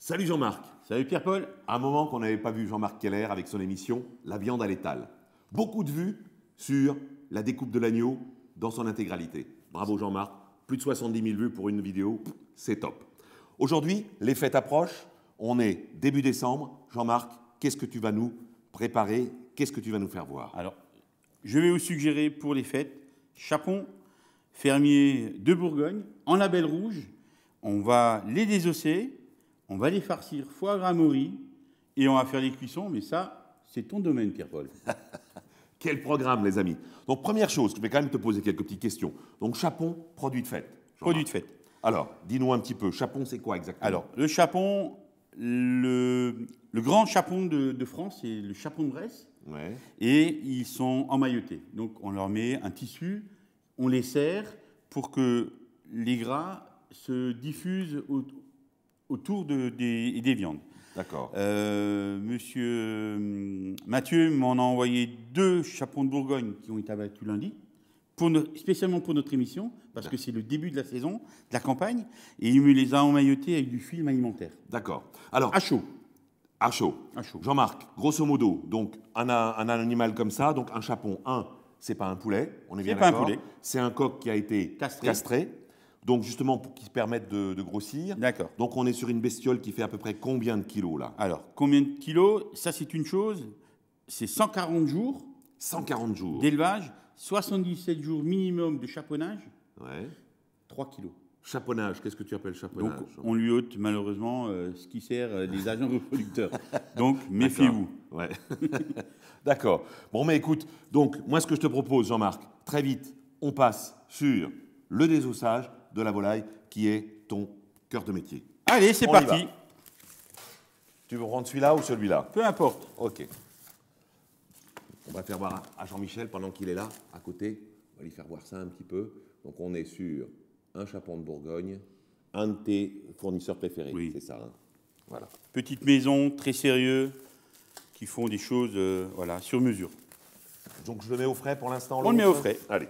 Salut Jean-Marc. Salut Pierre-Paul. Un moment qu'on n'avait pas vu Jean-Marc Keller avec son émission La viande à l'étal. Beaucoup de vues sur la découpe de l'agneau dans son intégralité. Bravo Jean-Marc. Plus de 70 000 vues pour une vidéo, c'est top. Aujourd'hui, les fêtes approchent. On est début décembre. Jean-Marc, qu'est-ce que tu vas nous préparer? Qu'est-ce que tu vas nous faire voir? Alors, je vais vous suggérer pour les fêtes chapon fermier de Bourgogne en label rouge. On va les désosser, on va les farcir foie gras mori et on va faire les cuissons. Mais ça, c'est ton domaine, Pierre-Paul. Quel programme, les amis Donc, première chose, je vais quand même te poser quelques petites questions. Donc, chapon, produit de fête. Produit de fête. Alors, dis-nous un petit peu, chapon, c'est quoi exactement? Alors, le chapon, le, le grand chapon de, de France, c'est le chapon de Bresse. Ouais. Et ils sont emmaillotés. Donc, on leur met un tissu, on les serre pour que les gras se diffusent au- autour de- des, des viandes. D'accord. Euh, monsieur hum, Mathieu m'en a envoyé deux chapons de Bourgogne qui ont été abattus lundi, pour spécialement pour notre émission, parce que c'est le début de la saison, de la campagne, et il me les a emmaillotés avec du film alimentaire. D'accord. Alors, À chaud. à chaud. À chaud. Jean-Marc, grosso modo, donc un, un animal comme ça, donc un chapon, un, c'est pas un poulet, on est bien C'est pas un d'accord. poulet. C'est un coq qui a été Castré. Donc justement pour qu'il se permette de, de grossir. D'accord. Donc on est sur une bestiole qui fait à peu près combien de kilos là? Alors, combien de kilos? Ça, c'est une chose. C'est 140 jours 140 jours. d'élevage, 77 jours minimum de chaponnage, Ouais. 3 kilos. Chaponnage, qu'est-ce que tu appelles Donc, chaponnage on lui ôte malheureusement euh, ce qui sert euh, les agents reproducteurs. Donc, méfiez-vous. Ouais. D'accord. Bon, mais écoute, donc, moi, ce que je te propose, Jean-Marc, très vite, on passe sur le désossage de la volaille, qui est ton cœur de métier. Allez, c'est parti. Tu veux prendre celui-là ou celui-là? Peu importe. Ok. On va faire voir à Jean-Michel pendant qu'il est là, à côté. On va lui faire voir ça un petit peu. Donc, on est sur un chapon de Bourgogne, un de tes fournisseurs préférés. Oui. C'est ça. hein? Voilà. Petite maison, très sérieux, qui font des choses euh, voilà, sur mesure. Donc, je le mets au frais pour l'instant On le met au frais. Allez.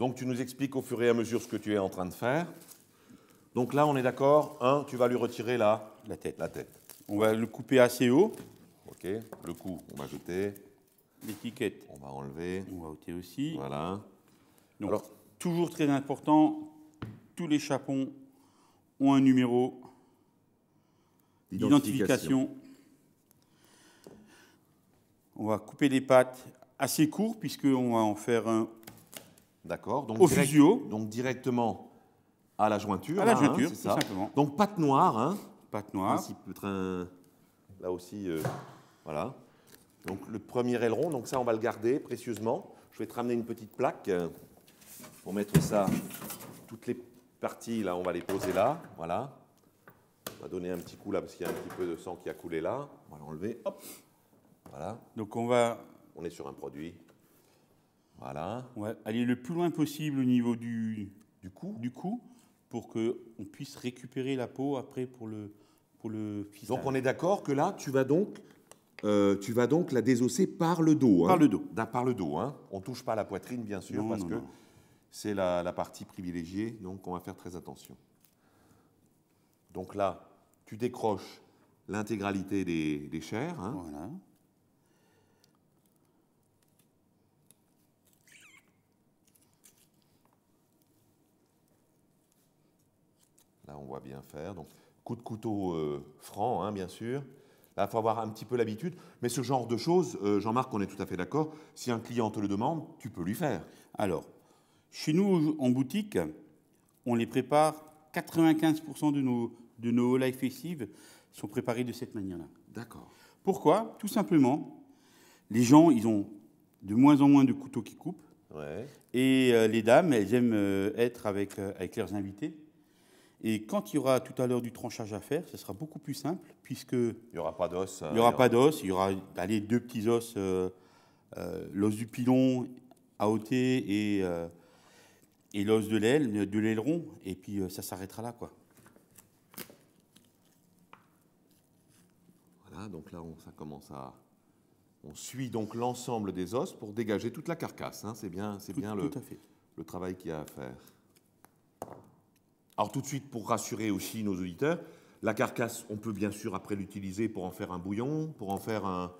Donc tu nous expliques au fur et à mesure ce que tu es en train de faire. Donc là, on est d'accord. Un, tu vas lui retirer la, La tête. la tête. On va le couper assez haut. Ok. Le cou, on va jeter. L'étiquette, On va enlever. on va ôter aussi. Voilà. Donc, Alors- toujours très important, tous les chapons ont un numéro d'identification. On va couper les pattes assez courts, puisqu'on va en faire un D'accord. Donc Au direct- fusio. Donc directement à la jointure. à la là, hein, jointure, c'est tout ça. simplement. Donc pâte noire. Hein. Pâte noire. Principe train, là aussi, euh, voilà. Donc le premier aileron, donc ça on va le garder précieusement. Je vais te ramener une petite plaque euh, pour mettre ça. Toutes les parties là, on va les poser là, voilà. On va donner un petit coup là parce qu'il y a un petit peu de sang qui a coulé là. On va l'enlever, hop, voilà. Donc on va, On est sur un produit, voilà. va aller le plus loin possible au niveau du, Du coup, du cou pour qu'on puisse récupérer la peau après pour le, pour le donc on est d'accord que là, tu vas donc, euh, tu vas donc la désosser par le dos. hein. Par le dos. Par le dos. Hein. On touche pas la poitrine, bien sûr, Non, parce non, que c'est la, la partie privilégiée, donc on va faire très attention. Donc là, tu décroches l'intégralité des, des chairs. hein. Voilà. Là, on voit bien faire. Donc, coup de couteau euh, franc, hein, bien sûr. Là, il faut avoir un petit peu l'habitude. Mais ce genre de choses, euh, Jean-Marc, on est tout à fait d'accord. Si un client te le demande, tu peux lui faire. Alors, chez nous en boutique, on les prépare. 95% de nos, de nos live festives sont préparés de cette manière-là. D'accord. Pourquoi? Tout simplement, les gens, ils ont de moins en moins de couteaux qui coupent. Ouais. Et euh, les dames, elles aiment euh, être avec, euh, avec leurs invités. Et quand il y aura tout à l'heure du tranchage à faire, ce sera beaucoup plus simple, puisque Il n'y aura pas d'os. il n'y aura pas d'os, il y aura allez, deux petits os, euh, euh, l'os du pilon à ôter et, euh, et l'os de l'aile, de l'aileron, et puis euh, ça s'arrêtera là. quoi. Voilà, donc là, on, ça commence à. On suit donc l'ensemble des os pour dégager toute la carcasse. hein. C'est bien, c'est Tout, bien le, tout à fait. le travail qu'il y a à faire. Alors tout de suite, pour rassurer aussi nos auditeurs, la carcasse, on peut bien sûr après l'utiliser pour en faire un bouillon, pour en faire un,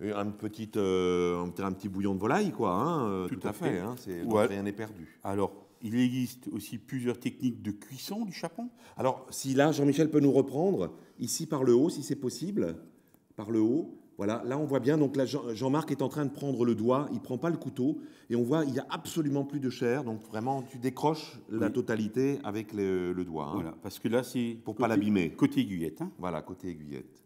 un, petit, euh, un petit bouillon de volaille, quoi. Hein, euh, tout, à fait. hein, c'est- donc Ouais. rien n'est perdu. Alors, il existe aussi plusieurs techniques de cuisson du chapon? Alors, si là, Jean-Michel peut nous reprendre, ici par le haut, si c'est possible, par le haut. Voilà, là on voit bien, donc Jean-Marc est en train de prendre le doigt, il prend pas le couteau, et on voit il n'y a absolument plus de chair, donc vraiment tu décroches la totalité avec le, le doigt, hein. Voilà, parce que là, c'est. Pour pas côté- l'abîmer. Côté aiguillette. hein. Voilà, côté aiguillette.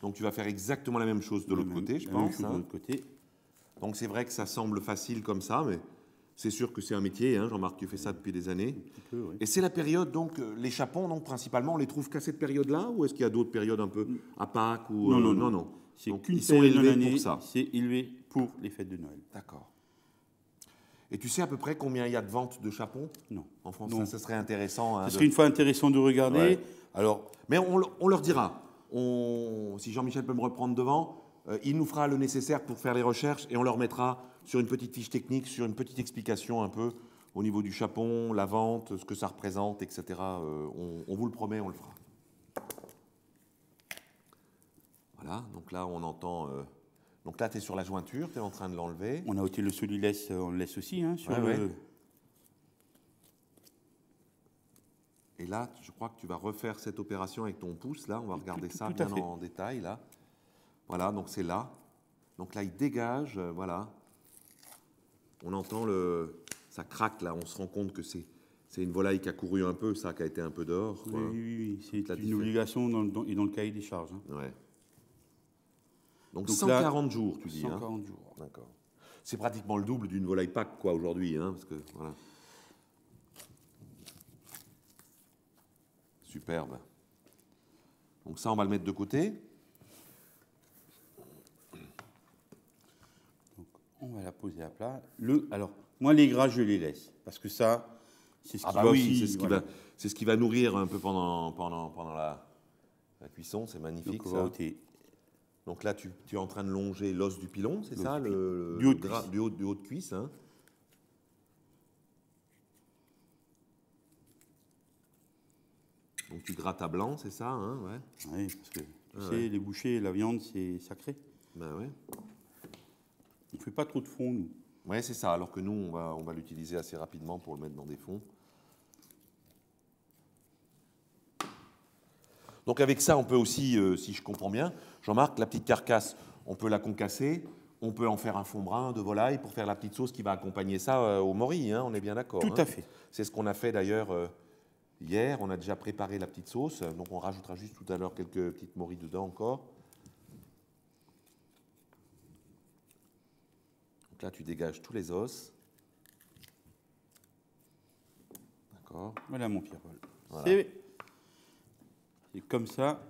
Donc tu vas faire exactement la même chose de l'autre côté, je la même pense. chose hein. De l'autre côté. Donc c'est vrai que ça semble facile comme ça, mais c'est sûr que c'est un métier, hein, Jean-Marc, tu fais ça depuis des années. Peu, oui. Et c'est la période, donc, euh, les chapons, donc, principalement, on les trouve qu'à cette période-là Ou est-ce qu'il y a d'autres périodes un peu à Pâques ou, Non, euh, non, non, non. C'est Donc, qu'une ils sont période l'année, ça. C'est élevé pour les fêtes de Noël. D'accord. Et tu sais à peu près combien il y a de ventes de chapons? Non. en France Non. Ça, ça serait intéressant. hein, Ce de- serait une fois intéressant de regarder. Ouais. Alors, Mais on, le- on leur dira. On- si Jean-Michel peut me reprendre devant, il nous fera le nécessaire pour faire les recherches et on leur mettra sur une petite fiche technique, sur une petite explication un peu au niveau du chapon, la vente, ce que ça représente, etc. Euh, on, on vous le promet, on le fera. Voilà, donc là on entend. euh, donc là tu es sur la jointure, tu es en train de l'enlever. on a ôté le solilès, on le laisse aussi. Hein, sur Ouais, le- ouais. Et là, je crois que tu vas refaire cette opération avec ton pouce. Là, on va regarder tout- ça tout bien fait. en détail. Là, voilà. Donc c'est là. Donc là, il dégage. euh, voilà. On entend le, ça craque là. On se rend compte que c'est, c'est une volaille qui a couru un peu, ça, qui a été un peu dehors. Oui, quoi. oui, oui, c'est une différence. obligation dans, le- dans- et dans le cahier des charges. hein. Ouais. Donc, Donc 140 jours, tu dis. hein. 140 jours. D'accord. C'est pratiquement le double d'une volaille Pâques, quoi, aujourd'hui, hein, parce que voilà. Superbe. Donc ça, on va le mettre de côté. On va la poser à plat. Le, alors, moi, les gras, je les laisse. Parce que ça, c'est ce Ah qui bah va oui, aussi. c'est ce, qui voilà. va, c'est ce qui va nourrir un peu pendant, pendant, pendant la, la cuisson, c'est magnifique Donc, ça. là, tu, tu es en train de longer l'os du pilon, c'est ça du le, Du haut de gras- cuisse. du haut, du haut de cuisse. hein. Donc tu grattes à blanc, c'est ça hein, ouais. Oui, parce que tu Ah sais, ouais. les bouchées, la viande, c'est sacré. Ben ouais. On ne fait pas trop de fond, nous. Ouais, c'est ça. Alors que nous, on va, on va l'utiliser assez rapidement pour le mettre dans des fonds. Donc avec ça, on peut aussi, euh, si je comprends bien, Jean-Marc, la petite carcasse, on peut la concasser, on peut en faire un fond brun de volaille pour faire la petite sauce qui va accompagner ça euh, au mori, hein, on est bien d'accord. Tout hein. à fait. C'est ce qu'on a fait d'ailleurs euh, hier, on a déjà préparé la petite sauce, donc on rajoutera juste tout à l'heure quelques petites morilles dedans encore. Donc là, tu dégages tous les os. D'accord. Voilà, mon Pierre-Paul. Voilà. C'est comme ça.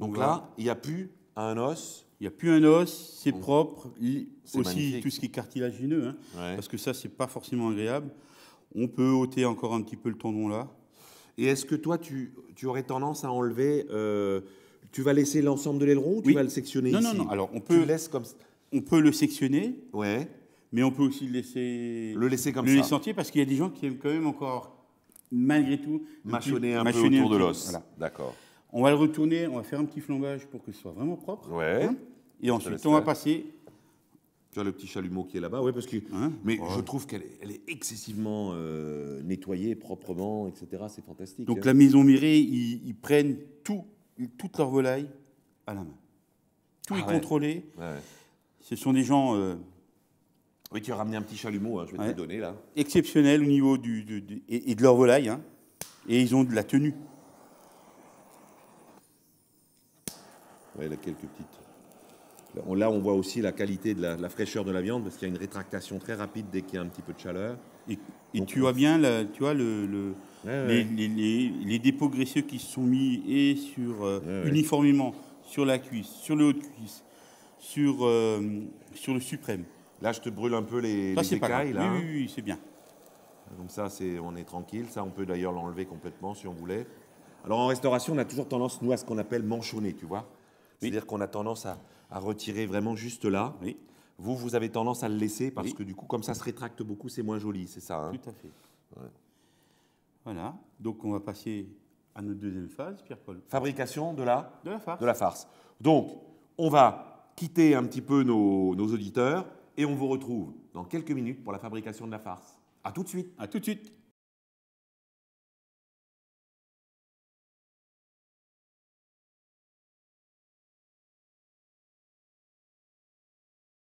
Donc là, il n'y a plus un os. il n'y a plus un os, c'est propre. Aussi, magnifique. tout ce qui est cartilagineux, hein, Ouais. parce que ça, c'est pas forcément agréable. On peut ôter encore un petit peu le tendon là. Et est-ce que toi, tu, tu aurais tendance à enlever. euh, tu vas laisser l'ensemble de l'aileron ou tu Oui. vas le sectionner Non, ici non, non. Alors, on Tu peut, le laisses comme. On peut le sectionner, Ouais. mais on peut aussi le laisser, Le laisser comme le ça. laisser entier, parce qu'il y a des gens qui aiment quand même encore, malgré tout, le Mâchonner un peu autour de l'os. voilà. D'accord. On va le retourner, on va faire un petit flambage pour que ce soit vraiment propre. Ouais. hein. Et ensuite, on va passer. Tu as le petit chalumeau qui est là-bas, ouais, parce que. Hein mais Ouais. je trouve qu'elle est, elle est excessivement euh, nettoyée, proprement, etc. C'est fantastique. Donc hein. la maison Mirée, ils, ils prennent tout, toute leur volaille à la main. Tout Ah est ouais. contrôlé. Ouais. Ce sont des gens euh, Oui, tu as ramené un petit chalumeau, hein, je vais te le donner là. exceptionnels au niveau du, du- du- et, et de leur volaille. hein. Et ils ont de la tenue. Ouais, il y a quelques petites. Là on, voit aussi la qualité de la, la fraîcheur de la viande, parce qu'il y a une rétractation très rapide dès qu'il y a un petit peu de chaleur. Et, et Donc, tu vois bien la- tu vois, le, le- Ouais, les, ouais. les- les- les dépôts graisseux qui se sont mis et sur, euh, uniformément sur la cuisse, sur le haut de cuisse, sur, euh, sur le suprême. Là, je te brûle un peu les, Ça, les c'est pas grave. écailles, là. Oui, oui, oui, c'est bien. Comme ça, c'est, on est tranquille. Ça, on peut d'ailleurs l'enlever complètement si on voulait. Alors en restauration, on a toujours tendance, nous, à ce qu'on appelle manchonner, tu vois. C'est-à-dire qu'on a tendance à, à retirer vraiment juste là. Oui, Vous, vous avez tendance à le laisser parce Oui. que du coup, comme ça se rétracte beaucoup, c'est moins joli, c'est ça hein tout à fait. Voilà. Donc on va passer à notre deuxième phase, Pierre-Paul. Fabrication de la, De la farce. de la farce. Donc, on va quitter un petit peu nos, auditeurs et on vous retrouve dans quelques minutes pour la fabrication de la farce. À tout de suite.